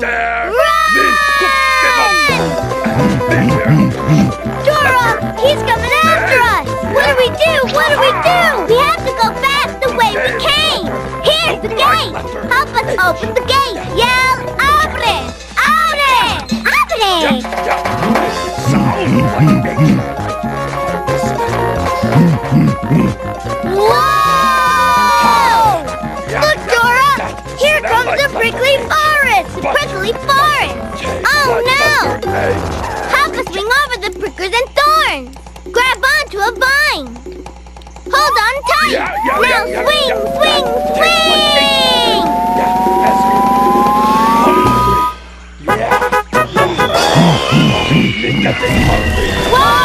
there! Dora! He's coming after us! What do we do? What do we do? We have to go back the way we came! Here's the gate! Help us open the gate! Yell, abre! Abre! Abre! orange! Oh no! Hopper swing over the prickers and thorns! Grab onto a vine! Hold on tight! Now swing, swing, swing! Whoa!